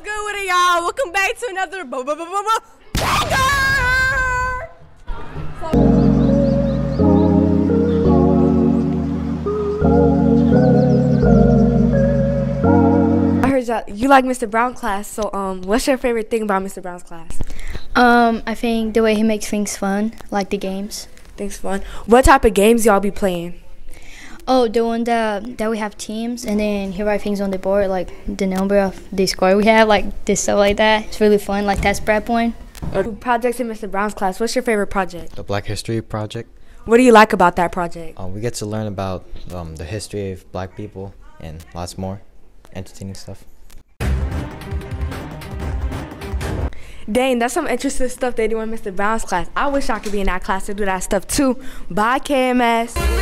What's good with it, y'all? Welcome back to another bu- bu- bu- bu- bu- banger! I heard y'all, you like Mr. Brown class, so um, what's your favorite thing about Mr. Brown's class? Um, I think the way he makes things fun, like the games. Thanks, fun. What type of games y'all be playing? Oh, the one that that we have teams, and then he write things on the board, like the number of the score we have, like this stuff like that. It's really fun, like that's prep one. Projects in Mr. Brown's class. What's your favorite project? the Black History Project. What do you like about that project? Um, we get to learn about um, the history of Black people and lots more entertaining stuff. Dang, that's some interesting stuff they do in Mr. Brown's class. I wish I could be in that class to do that stuff too. Bye, KMS.